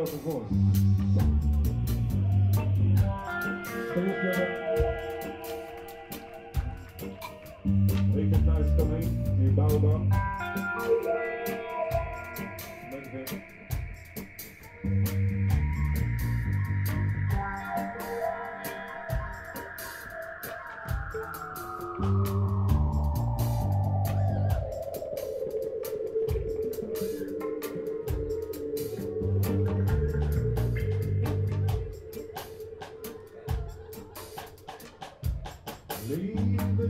local voice. Weekend nights coming, new Leave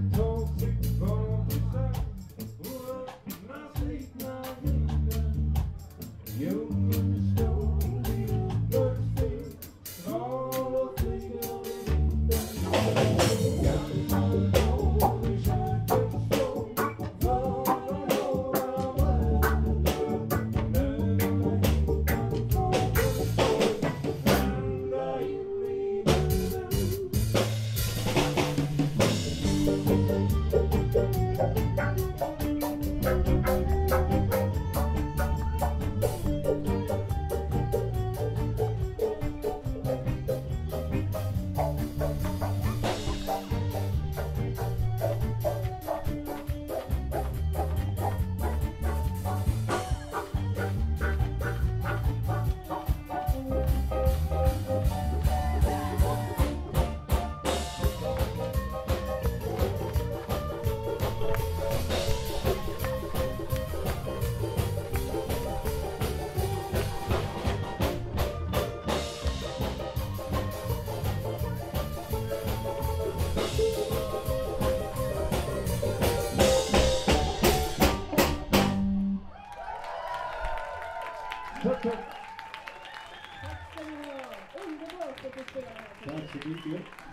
That's pretty good.